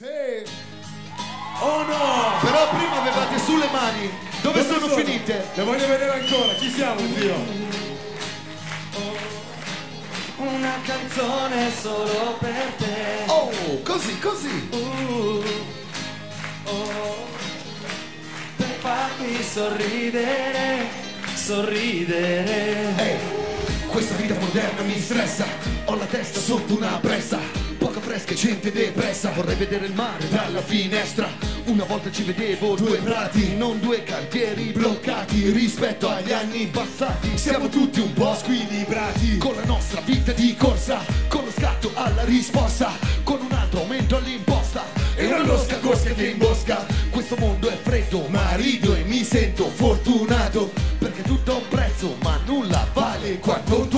Sì. Oh no! Però prima avevate sulle mani. Dove, Dove sono, finite? Le voglio vedere ancora, ci siamo zio. Una canzone solo per te. Oh, così, così. Uh, oh, per farmi sorridere, sorridere. Ehi, questa vita moderna mi stressa. Ho la testa sotto una pressa. Poca fresca e gente depressa. Vorrei vedere il mare dalla finestra. Una volta ci vedevo due prati, non due cantieri bloccati rispetto agli anni passati. Siamo tutti un po' squilibrati con la nostra vita di corsa, con lo scatto alla risposta, con un altro aumento all'imposta e una rosca cosca che imbosca. Questo mondo è freddo, ma rido e mi sento fortunato perché tutto ha un prezzo, ma nulla vale quanto un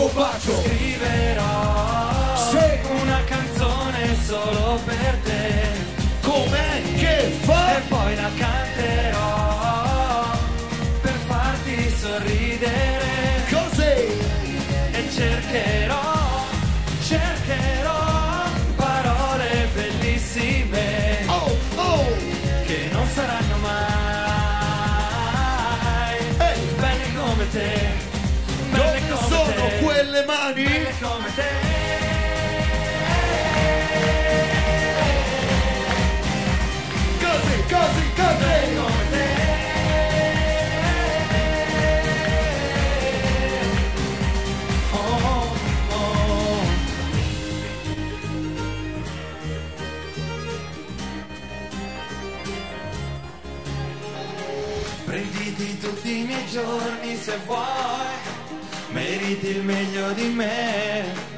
te. quelle mani? Belle come te. Così, così, Belle così! come te. Oh, oh. Prenditi tutti i miei giorni se vuoi, meriti il meglio di me.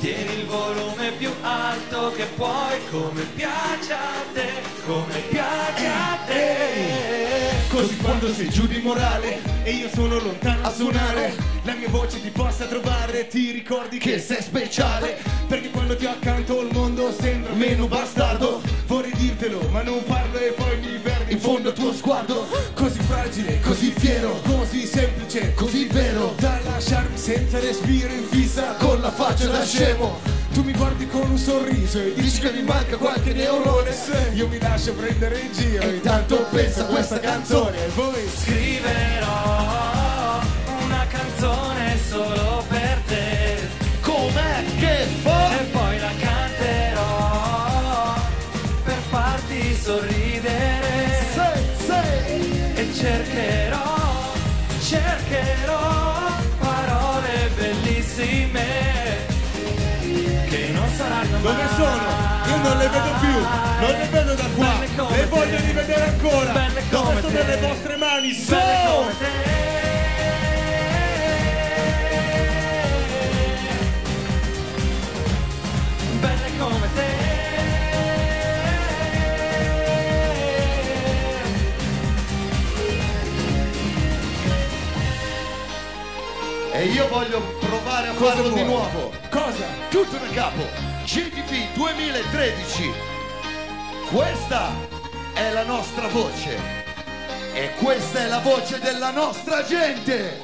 Tieni il volume più alto che puoi, come piace a te, come piace a te. Così quando sei giù di morale e io sono lontano a suonare, la mia voce ti possa trovare, ti ricordi Che sei speciale, perché quando ti ho accanto il mondo sembra meno bastardo. Vorrei dirtelo, ma non parlo e poi mi perdi in fondo al tuo sguardo, Così fragile, così fiero, così semplice, così vero, da lasciarmi senza respiro in fissa con la faccia da scemo. Tu mi guardi con un sorriso e dici che mi manca qualche neurone, io mi lascio prendere in giro E intanto pensa a questa canzone. e voi Scriverò una canzone solo per te com'è che e fa? poi la canterò per farti sorridere cercherò parole bellissime che non saranno dove mai sono? Io non le vedo più, non le vedo da qua, le voglio rivedere ancora. Dove sono le vostre mani? Belle E io voglio provare a Cosa farlo di vuoi? nuovo. Cosa? Tutto da capo. GTV 2013. Questa è la nostra voce. E questa è la voce della nostra gente.